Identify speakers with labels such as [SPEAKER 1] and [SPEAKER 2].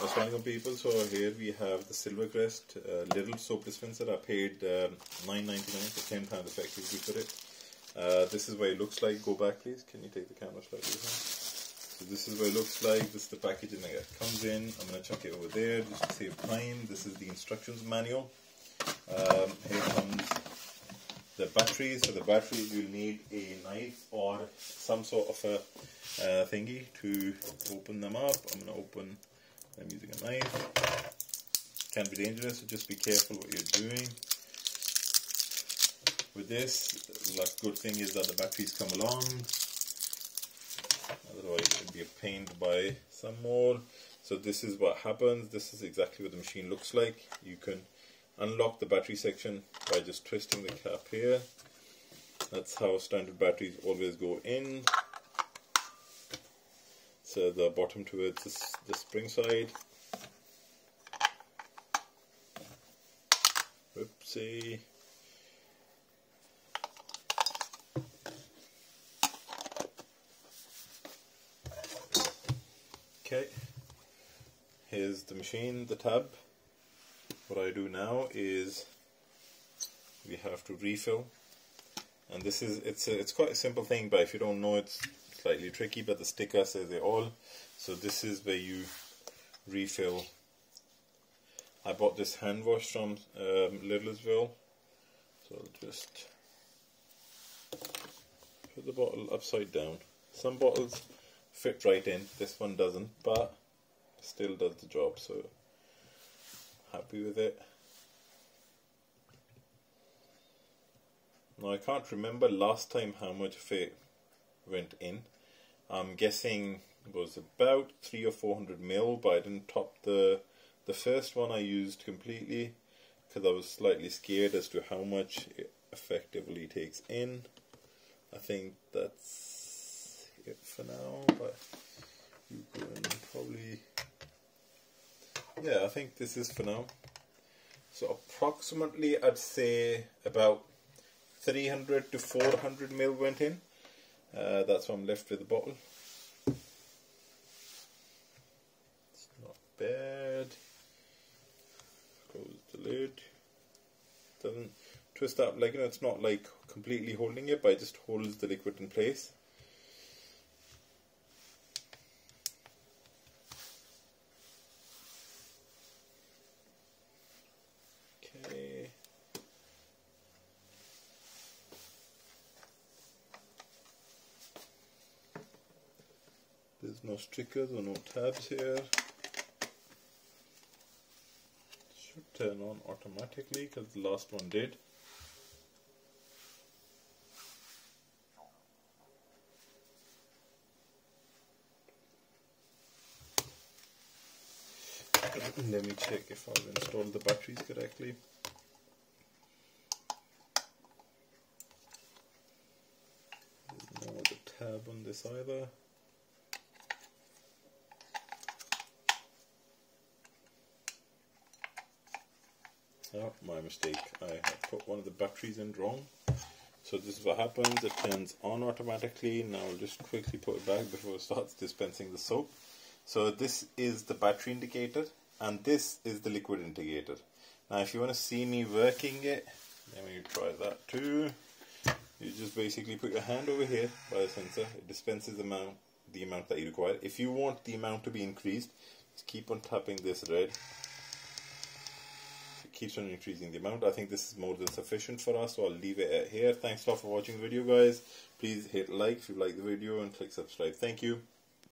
[SPEAKER 1] Assalamualaikum people, so here we have the Silvercrest uh, little soap dispenser. I paid um, nine ninety nine for ten pound effectively for it. Uh, this is what it looks like. Go back please. Can you take the camera slightly? So this is what it looks like. This is the packaging that comes in. I'm gonna chuck it over there just to save time. This is the instructions manual. Um, here comes the batteries. For the batteries you'll need a knife or some sort of a uh, thingy to open them up. I'm gonna open I'm using a knife. Can be dangerous, so just be careful what you're doing. With this, the good thing is that the batteries come along. Otherwise, it'd be a pain to buy some more. So this is what happens. This is exactly what the machine looks like. You can unlock the battery section by just twisting the cap here. That's how standard batteries always go in so the bottom towards this, the spring side. Oopsie. Okay, here's the machine, the tab. What I do now is we have to refill and this is it's a, it's quite a simple thing but if you don't know it's slightly tricky but the sticker says it all. So this is where you refill. I bought this hand wash from um, Lidlsville so I'll just put the bottle upside down. Some bottles fit right in this one doesn't but still does the job so happy with it. Now I can't remember last time how much of it went in. I'm guessing it was about three or four hundred mil, but I didn't top the the first one I used completely because I was slightly scared as to how much it effectively takes in. I think that's it for now, but you can probably yeah, I think this is for now. So approximately I'd say about 300 to 400 mil went in. Uh, that's why I'm left with the bottle. It's not bad. Close the lid. Doesn't twist up like you know, it's not like completely holding it, but it just holds the liquid in place. No stickers or no tabs here. Should turn on automatically because the last one did. Let me check if I've installed the batteries correctly. There's no other tab on this either. Oh, my mistake. I put one of the batteries in wrong. So this is what happens. It turns on automatically. Now I'll just quickly put it back before it starts dispensing the soap. So this is the battery indicator and this is the liquid indicator. Now if you want to see me working it, let me try that too. You just basically put your hand over here by the sensor. It dispenses the amount, the amount that you require. If you want the amount to be increased, just keep on tapping this red keeps on increasing the amount. I think this is more than sufficient for us, so I'll leave it at here. Thanks a lot for watching the video, guys. Please hit like if you like the video and click subscribe. Thank you.